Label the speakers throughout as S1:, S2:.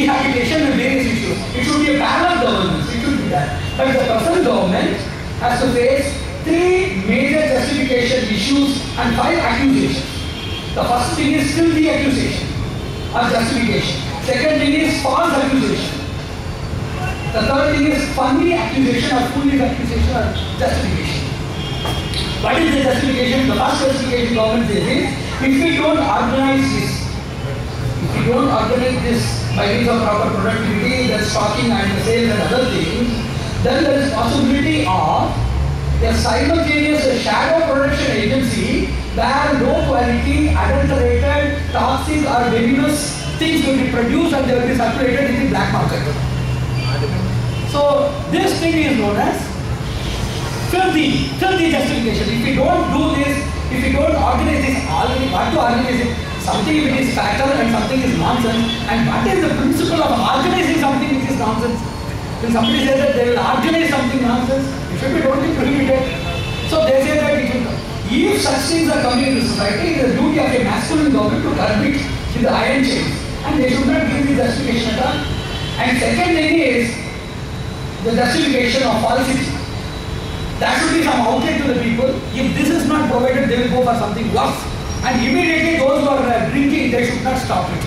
S1: rehabilitation and various issues. It should be a parallel governance. It should be that. But the present government has to face three major justification issues and five accusations. The first thing is still the accusation or justification. Second thing is false accusation. The third thing is funny accusation or foolish accusation or justification. What is the justification? The first justification government says is, if we don't organize this, if we don't organize this by means of proper productivity, the stocking and the sales and other things, then there is possibility of a simultaneous shadow production agency where low quality, adulterated, toxic or venomous things will be produced and they will be circulated in the black market. So this thing is known as filthy, filthy justification. If we don't do this, if we don't organize this, what to organize it? Something which is factual and something is nonsense. And what is the principle of organizing something which is nonsense? When somebody says that they will organize something nonsense, it should be totally prohibited. So they say that it will if such things are coming into society, it is the duty of a masculine government to curb it with the iron chains. And they should not give the justification at all. And second thing is the justification of falsity. That should be some outlet to the people. If this is not provided, they will go for something worse. And immediately those who are uh, drinking, they should not stop it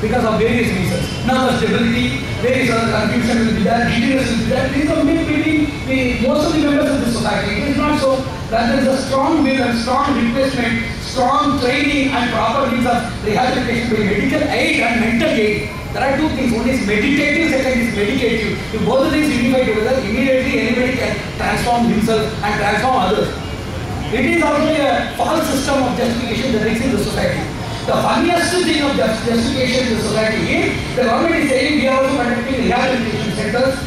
S1: because of various reasons. Nervous stability, various other confusion will be there, giddiness will be there. These are maybe the most of the members of the society. It is not so. That there is a strong will and strong replacement, strong training and proper means of rehabilitation by medical aid and mental aid. There are two things. One is meditative, second is medicative. If both of these unify together, immediately anybody can transform himself and transform others. It is also a false system of justification that exists in the society. The funniest thing of just- justification in the society is the government is saying we are also conducting rehabilitation centers,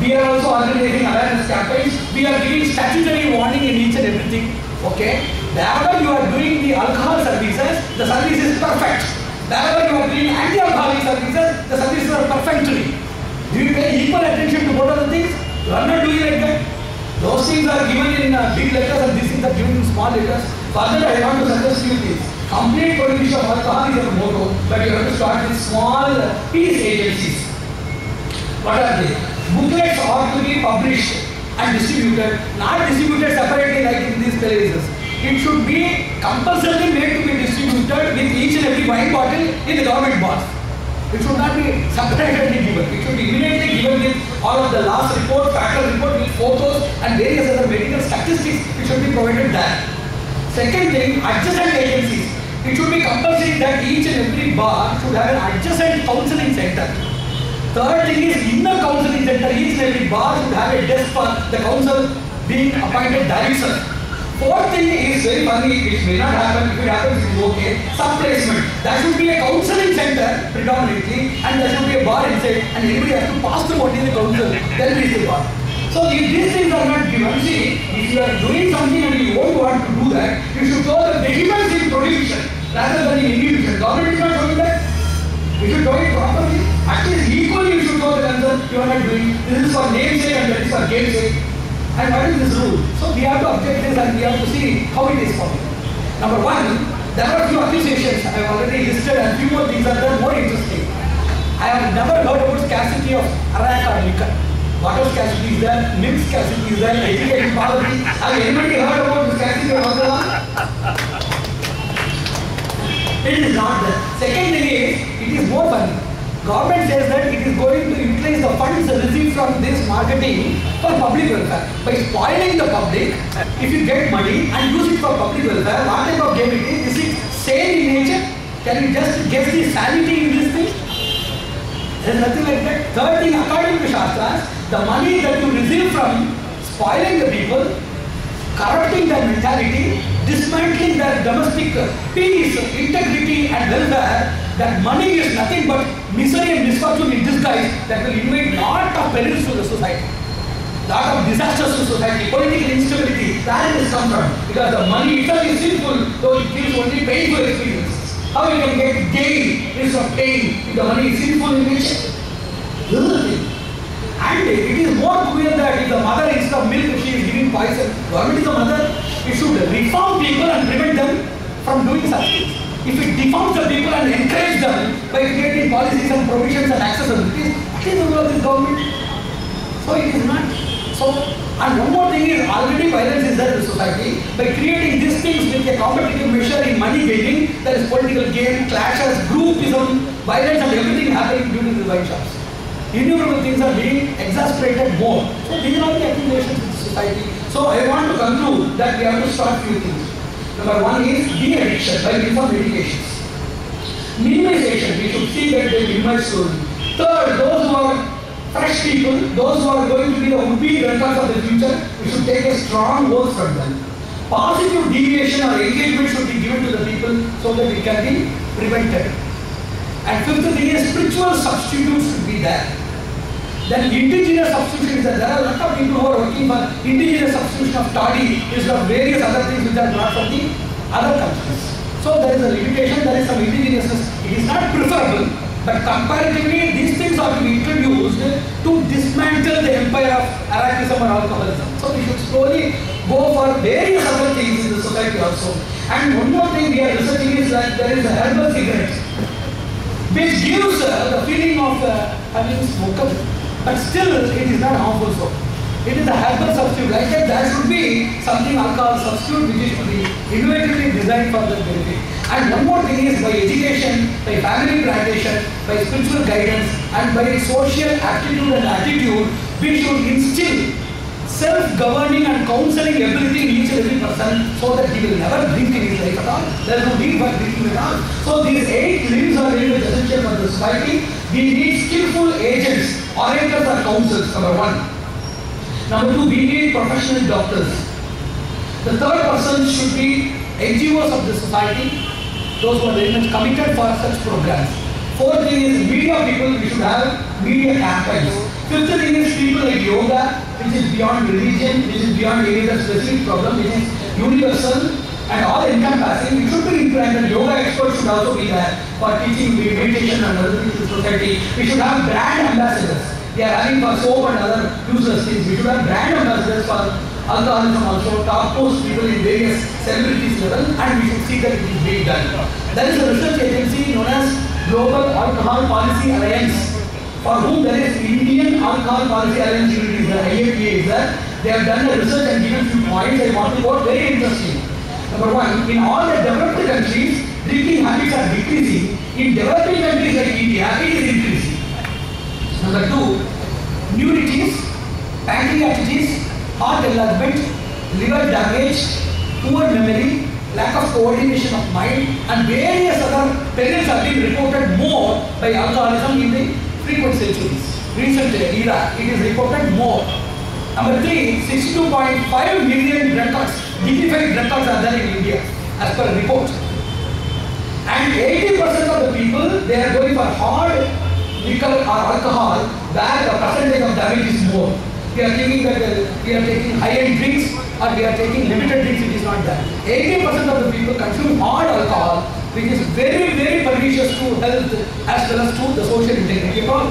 S1: we are also organizing awareness campaigns, we are giving statutory warning in each and everything. Okay? Wherever you are doing the alcohol services, the service is perfect. Wherever you are doing anti-alcoholic services, the services are perfunctory. Do you pay equal attention to both of the things? You are not doing like that. Those things are given in uh, big letters and these things are given in small letters. Further, I want to suggest you this. Complete prohibition of alcohol is a motto, but you have to start with small uh, peace agencies. What are they? Booklets ought to be published and distributed, not distributed separately like in these places. It should be compulsorily made to be distributed with each and every wine bottle in the government box. It should not be separately given. It should be immediately given of the last report, factor report with photos and various other medical statistics. It should be provided there. Second thing, adjacent agencies. It should be compulsory that each and every bar should have an adjacent counseling center. Third thing is inner counseling center. Each and every bar should have a desk for the council being appointed director. Fourth thing is very funny, it may not happen, if it happens it is okay. Some placement. There should be a counseling center predominantly and there should be a bar inside and anybody has to pass through what is the council, then reach the bar. So if these things are not given, see, if you are doing something and you don't want to do that, you should show the vehemence in prohibition rather than in inhibition. Government is not showing that. You should do it properly. At least equally you should know the concern you are not doing. This is for namesake and that is for gamesake. And what is this rule? So we have to object this and we have to see how it is possible. Number one, there are a few accusations I have already listed and few more things are more interesting. I have never heard about scarcity of arak or liquor. Water scarcity is there, milk scarcity is there, education poverty. Have anybody heard about scarcity of alcohol? It is not there. Second thing is, it is more funny. Government says that it is going to utilize the funds received from this marketing for public welfare. By spoiling the public, if you get money and use it for public welfare, what type of game it is? Is it sane in nature? Can you just guess the sanity in this thing? There is nothing like that. Third thing, according to Shastras, the money that you receive from spoiling the people, corrupting their mentality, dismantling their domestic peace, integrity and welfare, that money is nothing but misery and misfortune in disguise that will invite lot of perils to the society. Lot of disasters to society, political instability, it has come from? Because the money itself is sinful, though it gives only painful experiences. How you can get gain instead of pain if the money is sinful in nature? Is. And it is more clear that if the mother instead of milk she is giving poison, government is the mother, it should reform people and prevent them from doing such things. If it deforms the people and encourage them by creating policies and provisions and accessibilities, what is the role of this government? So it is not. So, and one more thing is already violence is there in society. By creating these things with a competitive measure in money gaining, there is political gain, clashes, groupism, violence and everything happening during the wine shops. Innumerable things are being exasperated more. So these are the accumulations in society. So I want to conclude that we have to start few things. Number one is de-addiction by means medications. Minimization, we should see that they minimize slowly. Third, those who are fresh people, those who are going to be the would-be of the future, we should take a strong oath from them. Positive deviation or engagement should be given to the people so that it can be prevented. And fifth thing is spiritual substitutes should be there. Then indigenous substitution is there. There are a lot of people who are working for indigenous substitution of toddy is of various other things which are brought from the other countries. So there is a limitation, there is some indigenousness. It is not preferable, but comparatively these things are to be introduced to dismantle the empire of Arachnism or alcoholism. So we should slowly go for various other things in the society also. And one more thing we are researching is that there is a herbal cigarette which gives uh, the feeling of uh, having smoked, but still it is not harmful so. It is a herbal substitute. Like that, there should be something alcohol substitute which is to be innovatively designed for the benefit. And one more thing is by education, by family plantation, by spiritual guidance, and by social aptitude and attitude, we should instill self-governing and counseling ability in each and every person so that he will never drink in his life at all. There is no need for drinking at all. So these eight limbs are much essential for the society. We need skillful agents, orators or counsels, number one. Number two, we professional doctors. The third person should be NGOs of the society, those who are very much committed for such programs. Fourth thing is media people, we should have media campaigns. Fifth thing is people like yoga, which is beyond religion, which is beyond any other specific problem, which is universal and all encompassing. It should be implemented. Yoga experts should also be there for teaching meditation and other things to society. We should have brand ambassadors. They are having for soap and other useless things. We should have brand ambassadors for alcoholism also, top post people in various celebrities level and we should see that it is being done. There is a research agency known as Global Alcohol Policy Alliance for whom there is Indian Alcohol Policy Alliance Unit is there, IAPA is there. They have done a research and given few points I want to quote very interesting. Number one, in all the developed countries, drinking habits are decreasing. In developing countries like India, it is increasing. Number two, neuritis, pancreatitis, heart enlargement, liver damage, poor memory, lack of coordination of mind, and various other perils have been reported more by alcoholism in the frequent centuries. Recent era, it is reported more. Number three, 62.5 million drunkards, dignified drunkards are there in India, as per report. And 80% of the people, they are going for hard liquor or alcohol, where the percentage of damage is more. We are thinking that uh, we are taking high-end drinks or we are taking limited drinks, it is not that. 80% of the people consume hard alcohol, which is very, very pernicious to health as well as to the social integrity all.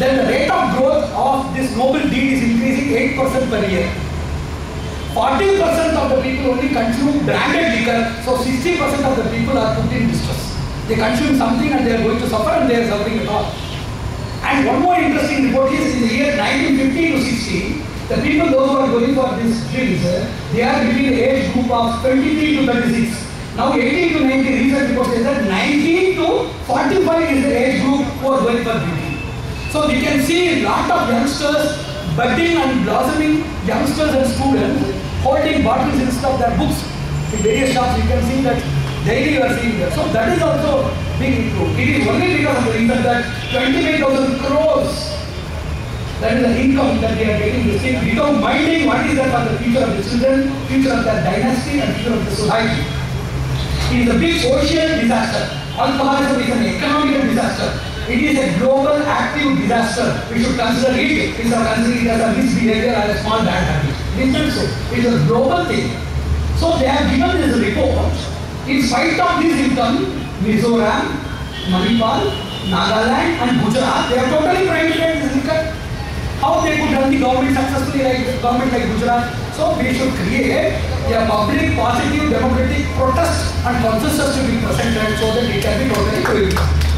S1: Then the rate of growth of this noble deed is increasing 8% per year. 40% of the people only consume branded liquor, so 60% of the people are put in distress. They consume something and they are going to suffer and they are suffering at all. And one more interesting report is in the year 1950 to 60, the people those who are going for these drinks, uh, they are between the age group of 23 to 36. Now 18 to 90 recent report says that 19 to 45 is the age group who are going for drinking. So we can see a lot of youngsters, budding and blossoming youngsters and students holding bottles instead of their books. In various shops you can see that daily you are seeing that. So that is also being improved. It is only because of the reason that 25,000 crores that is the income that they are getting this thing without minding what is that for the future of the children, future of their dynasty and future of the society. It is a big ocean disaster. Alcoholism is an economic disaster. It is a global active disaster. We should consider it instead of considering it as a misbehavior or a small bad habit. It is not so. It is a global thing. So they have given this report. In spite of this income, Mizoram, Manipal, Nagaland and Gujarat, they are totally privatized this income. How they could run the government successfully like government like Gujarat. So we should create a public, positive, democratic protest and consensus to be presented so that it can be totally prohibited.